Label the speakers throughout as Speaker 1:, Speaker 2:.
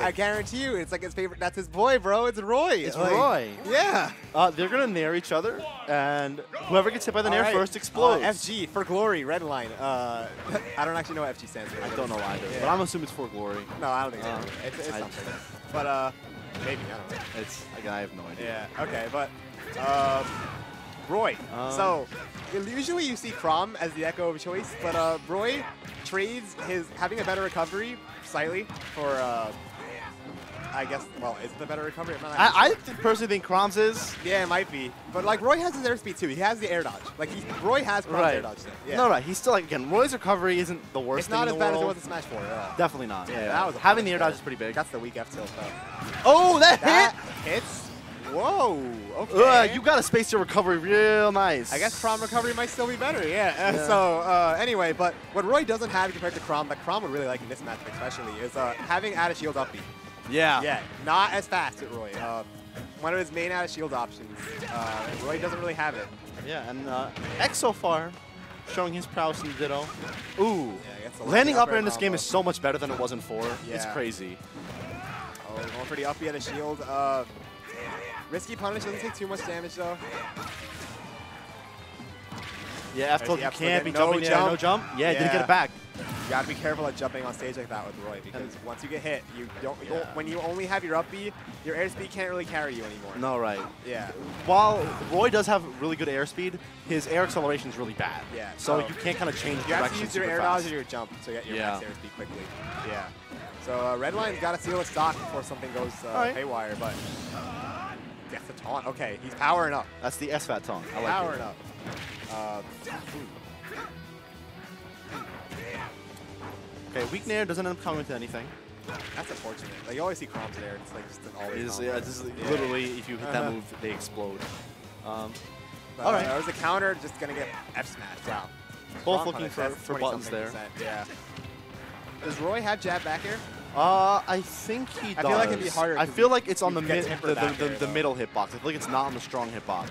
Speaker 1: I guarantee you, it's like his favorite. That's his boy, bro. It's Roy.
Speaker 2: It's
Speaker 1: Like,
Speaker 2: Roy.
Speaker 1: Yeah.
Speaker 2: Uh, they're gonna nair each other, and whoever gets hit by the nair
Speaker 1: right.
Speaker 2: first explodes.
Speaker 1: Uh, FG for glory, Redline. Uh, I don't actually know what FG stands for.
Speaker 2: I don't know either,
Speaker 1: Yeah.
Speaker 2: but I'm assuming it's for glory.
Speaker 1: No, I don't think
Speaker 2: Uh,
Speaker 1: so. It's, it's
Speaker 2: I-
Speaker 1: something. But uh, maybe I don't know.
Speaker 2: It's again, I have no idea.
Speaker 1: Yeah. Okay, but um, Roy.
Speaker 2: Um,
Speaker 1: so usually you see Chrom as the echo of choice, but uh, Roy trades his having a better recovery slightly for. Uh, I guess. Well, is it the better recovery?
Speaker 2: I, I personally think Chrom's is.
Speaker 1: Yeah, it might be. But like Roy has his airspeed too. He has the air dodge. Like he, Roy has Chrom's
Speaker 2: Right.
Speaker 1: air dodge. Yeah.
Speaker 2: No, right. He's still like again. Roy's recovery isn't the worst
Speaker 1: It's not as bad as it
Speaker 2: world.
Speaker 1: was in Smash 4 at all.
Speaker 2: Definitely not. Yeah,
Speaker 1: that was
Speaker 2: having the air dodge is pretty big.
Speaker 1: That's the weak F tilt though.
Speaker 2: oh, that,
Speaker 1: That
Speaker 2: hit.
Speaker 1: hits. Whoa. Okay.
Speaker 2: Ugh, you got to space your recovery real nice.
Speaker 1: I guess Chrom recovery might still be better, yeah. Uh,
Speaker 2: Yeah.
Speaker 1: So uh, anyway, but what Roy doesn't have compared to Chrom, that Crom would really like in this matchup especially, is uh, having of shield up B.
Speaker 2: Yeah.
Speaker 1: Yeah, not as fast with Roy. Uh, one of his main out of shield options. Uh, Roy doesn't really have it.
Speaker 2: Yeah, and uh, X so far showing his prowess in Ditto. Ooh.
Speaker 1: Yeah,
Speaker 2: Landing
Speaker 1: lucky
Speaker 2: up air in this game
Speaker 1: combo.
Speaker 2: is so much better than it was in 4. It's crazy.
Speaker 1: Oh, going for the up B out of shield. Uh, risky punish doesn't take too much damage though.
Speaker 2: Yeah, F-tilt
Speaker 1: the
Speaker 2: you can't be
Speaker 1: again. No
Speaker 2: jumping. Yeah, no
Speaker 1: jump.
Speaker 2: jump. Yeah, didn't get it back.
Speaker 1: You gotta be careful at jumping on stage like that with Roy because once you get hit, you don't.
Speaker 2: Yeah.
Speaker 1: When you only have your up B, your airspeed can't really carry you anymore.
Speaker 2: No, right.
Speaker 1: Yeah.
Speaker 2: While Roy does have really good airspeed, his air acceleration is really bad.
Speaker 1: Yeah,
Speaker 2: So
Speaker 1: so-
Speaker 2: you can't kind of change
Speaker 1: You have to use your air
Speaker 2: fast.
Speaker 1: dodge or your jump to get your
Speaker 2: Yeah.
Speaker 1: max airspeed quickly. Yeah. So uh, Redline's got to seal his stock before something goes uh,
Speaker 2: Alright.
Speaker 1: haywire, but gets the taunt. Okay, he's powering up.
Speaker 2: That's the SFAT taunt. I like
Speaker 1: powering
Speaker 2: it.
Speaker 1: up. Uh,
Speaker 2: Okay, weak nair doesn't end up coming to anything.
Speaker 1: that's unfortunate. Like you always see Chroms there. It's like just an always.
Speaker 2: It is, yeah, this is
Speaker 1: Yeah.
Speaker 2: literally, if you hit that
Speaker 1: Uh-huh.
Speaker 2: move, they explode. Um,
Speaker 1: But,
Speaker 2: all right.
Speaker 1: Uh, there's a counter, just gonna get F smash. Wow.
Speaker 2: Both
Speaker 1: Strong
Speaker 2: looking
Speaker 1: punish,
Speaker 2: for- for buttons there.
Speaker 1: percent, Yeah. Does Roy have jab back air?
Speaker 2: uh, I think he does.
Speaker 1: I feel like it'd be harder
Speaker 2: I
Speaker 1: 'cause
Speaker 2: feel like it's on the mid,
Speaker 1: temper
Speaker 2: the, the, the, the middle hitbox. I feel like it's not on the strong hitbox.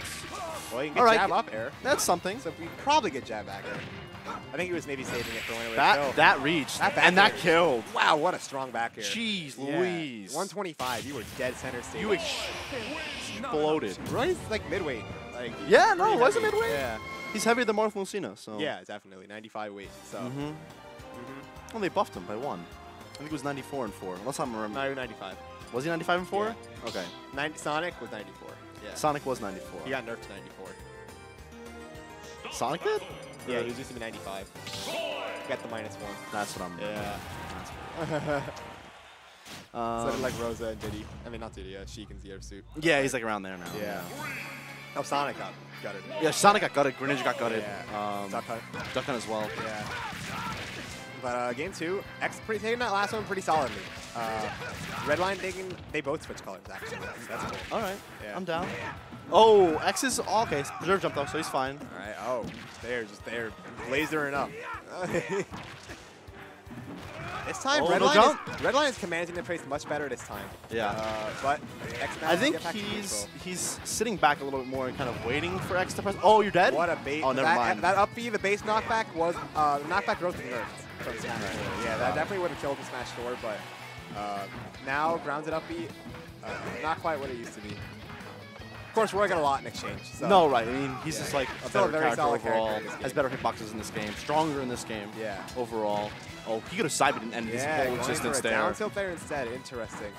Speaker 1: Well, you can get
Speaker 2: All right,
Speaker 1: jab up air.
Speaker 2: That's something.
Speaker 1: So we probably get jab back air. I think he was maybe saving it for when it would
Speaker 2: That
Speaker 1: kill.
Speaker 2: that reached,
Speaker 1: That
Speaker 2: and that killed.
Speaker 1: Wow, what a strong back air.
Speaker 2: Jeez
Speaker 1: Yeah.
Speaker 2: Louise.
Speaker 1: 125. You were dead center stage.
Speaker 2: You exploded.
Speaker 1: Roy's like midweight. Like
Speaker 2: Yeah, no, it was a midweight.
Speaker 1: Yeah.
Speaker 2: He's heavier than Marth Lucina, so.
Speaker 1: Yeah, definitely 95 weight. So
Speaker 2: Mm-hmm. Well, they buffed him by one. I think it was 94 and 4, unless I'm remembering.
Speaker 1: no, 95.
Speaker 2: Was he 95 and 4? Okay.
Speaker 1: 90, Sonic was 94. Yeah.
Speaker 2: Sonic was 94.
Speaker 1: He got nerfed to 94.
Speaker 2: Sonic did?
Speaker 1: Yeah, he was used to be 95. He got the minus one.
Speaker 2: That's what I'm.
Speaker 1: Yeah. so
Speaker 2: Um,
Speaker 1: did like Rosa and Diddy. I mean, not Diddy. Uh, Sheik and Zero Suit.
Speaker 2: yeah, he's like around there now.
Speaker 1: Yeah. Oh, Sonic got gutted.
Speaker 2: Yeah, Sonic got gutted. Greninja got gutted.
Speaker 1: Yeah.
Speaker 2: Um,
Speaker 1: Duck Hunt.
Speaker 2: Duck Hunt as well.
Speaker 1: Yeah. But uh, game two, X pretty, taking that last one pretty solidly. Uh, Redline taking, they both switch colors actually. That's, cool.
Speaker 2: All right.
Speaker 1: Yeah.
Speaker 2: I'm down. Oh, X is oh, okay. Reserve jump though, so he's fine.
Speaker 1: All right. Oh, they're just they're lasering up. this time,
Speaker 2: Oh,
Speaker 1: Redline is, Redline is commanding the pace much better this time.
Speaker 2: Yeah.
Speaker 1: Uh, but X
Speaker 2: I think
Speaker 1: get back to
Speaker 2: he's he's sitting back a little bit more and kind of waiting for X to press. Oh, you're dead.
Speaker 1: What a bait!
Speaker 2: Oh, never
Speaker 1: that,
Speaker 2: mind.
Speaker 1: That up B, the base knockback was uh, knockback growth nerfed from Smash 4. Yeah, that definitely would have killed in Smash 4, but uh, now grounded up B, uh, not quite what it used to be. Of course, Roy got a lot in exchange. So.
Speaker 2: No, right. I mean, he's
Speaker 1: Yeah.
Speaker 2: just like a
Speaker 1: Still
Speaker 2: better
Speaker 1: very
Speaker 2: character
Speaker 1: solid character
Speaker 2: overall. Has better hitboxes in this game. Stronger in this game.
Speaker 1: Yeah.
Speaker 2: Overall. Oh, he could have sided and ended
Speaker 1: Yeah,
Speaker 2: his whole existence
Speaker 1: a
Speaker 2: there.
Speaker 1: down tilt there instead. Interesting.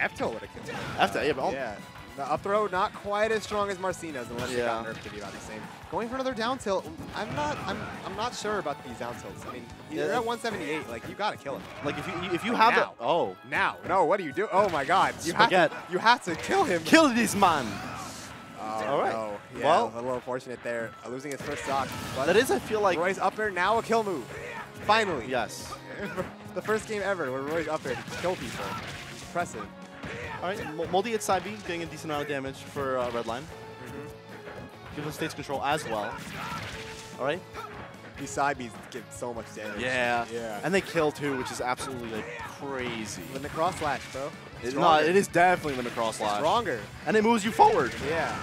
Speaker 1: F tilt would have killed him.
Speaker 2: After, yeah, but
Speaker 1: Yeah. The up throw not quite as strong as Marcina's unless it got nerfed to be about the same. Going for another down tilt. I'm not. I'm. I'm not sure about these down tilts. I mean, you're
Speaker 2: Yeah.
Speaker 1: at 178. Like you gotta kill him.
Speaker 2: like if you if you have
Speaker 1: Now.
Speaker 2: the oh
Speaker 1: Now, no, what do you do? Oh my God! You have to, you have to kill him.
Speaker 2: kill this man.
Speaker 1: Oh,
Speaker 2: All right.
Speaker 1: No. Yeah,
Speaker 2: Well-
Speaker 1: a little unfortunate there, uh, losing his first stock. But
Speaker 2: That is, I feel like
Speaker 1: Roy's up there now, a kill move. Finally.
Speaker 2: yes.
Speaker 1: the first game ever where Roy's up there to kill people. Impressive.
Speaker 2: All right, Mo- Moldy at side B, getting a decent amount of damage for uh, Redline. Gives him stage control as well. All right.
Speaker 1: These side Bs get so much damage.
Speaker 2: Yeah.
Speaker 1: Yeah.
Speaker 2: And they kill too, which is absolutely like crazy.
Speaker 1: With the cross slash, bro.
Speaker 2: It, no,
Speaker 1: Stronger.
Speaker 2: it is definitely when the cross slash.
Speaker 1: Stronger.
Speaker 2: And it moves you forward.
Speaker 1: Yeah.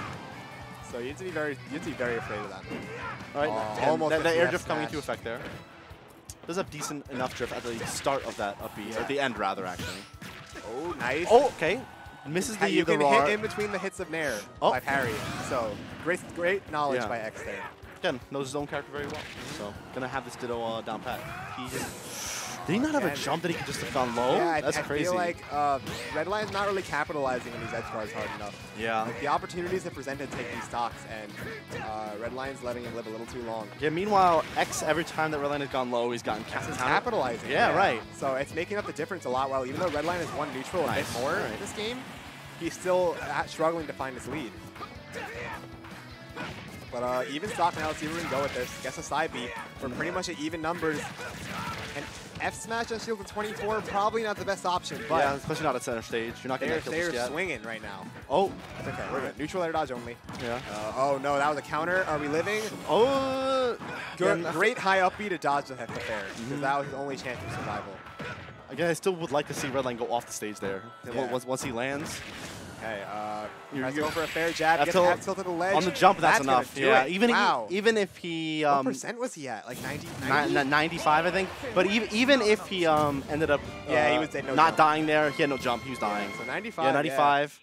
Speaker 1: So you have to be very, you have to be very afraid of that.
Speaker 2: All right.
Speaker 1: Oh, almost
Speaker 2: that, that air drift coming into effect there. does have decent enough drift at the start of that up B, or the end rather, actually.
Speaker 1: Oh, nice.
Speaker 2: Oh, okay. Misses the,
Speaker 1: you
Speaker 2: the
Speaker 1: can hit in between the hits of Nair
Speaker 2: Oh.
Speaker 1: by parry. So great, great knowledge
Speaker 2: Yeah.
Speaker 1: by X there.
Speaker 2: Again, knows his own character very well. So, gonna have this Ditto uh, down pat. He did he not have a jump that he could just have gone low?
Speaker 1: yeah, I,
Speaker 2: That's
Speaker 1: I
Speaker 2: crazy.
Speaker 1: feel like uh, Redline's not really capitalizing on these edge guards hard enough.
Speaker 2: yeah.
Speaker 1: Like the opportunities that presented take these stocks, and uh, Redline's letting him live a little too long.
Speaker 2: Yeah. Meanwhile, X every time that Redline has gone low, he's gotten ca- counter-
Speaker 1: capitalizing.
Speaker 2: Yeah, right.
Speaker 1: So it's making up the difference a lot. While even though Redline is one neutral a bit more
Speaker 2: Alright.
Speaker 1: in this game, he's still uh, struggling to find his lead. But uh, even stock now, let's see where we can go with this. Guess a side beat for pretty much at even numbers. And F smash on shield to 24, probably not the best option, but
Speaker 2: yeah, especially not at center stage. You're not getting that kill
Speaker 1: they're
Speaker 2: yet.
Speaker 1: swinging right now.
Speaker 2: Oh,
Speaker 1: It's okay, we're good. Neutral air dodge only.
Speaker 2: yeah.
Speaker 1: Uh, oh no, that was a counter. Are we living?
Speaker 2: Oh,
Speaker 1: Good,
Speaker 2: again,
Speaker 1: great high up B to dodge the Heck Fair, because
Speaker 2: Mhm.
Speaker 1: that was his only chance of survival.
Speaker 2: Again, I still would like to see Redline go off the stage there.
Speaker 1: Yeah.
Speaker 2: Once he lands
Speaker 1: Okay, uh,
Speaker 2: You're- you're-
Speaker 1: go for a fair jab, gets half tilt to the ledge.
Speaker 2: on the jump, that's,
Speaker 1: gonna
Speaker 2: enough. Yeah,
Speaker 1: it.
Speaker 2: even
Speaker 1: wow.
Speaker 2: even if he
Speaker 1: what
Speaker 2: um,
Speaker 1: percent was he at? Like 90? 90?
Speaker 2: ni- 95, I think. But even even if he um ended up
Speaker 1: Yeah, he
Speaker 2: uh,
Speaker 1: was no
Speaker 2: not
Speaker 1: jump.
Speaker 2: dying there, he had no jump. He was dying.
Speaker 1: So 95.
Speaker 2: Yeah, 95.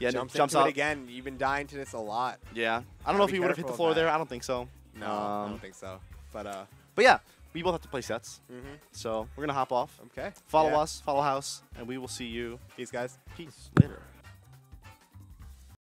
Speaker 2: Yeah, no-
Speaker 1: Jumps,
Speaker 2: jumps up.
Speaker 1: again. You've been dying to this a lot.
Speaker 2: Yeah, I don't know if he would have hit the floor there. I don't think so.
Speaker 1: No, I
Speaker 2: Um,
Speaker 1: don't think so. But uh,
Speaker 2: But yeah, we both have to play sets.
Speaker 1: mhm.
Speaker 2: So we're gonna hop off.
Speaker 1: okay.
Speaker 2: Follow
Speaker 1: Yeah.
Speaker 2: us, follow House, and we will see you.
Speaker 1: Peace, guys.
Speaker 2: Peace later.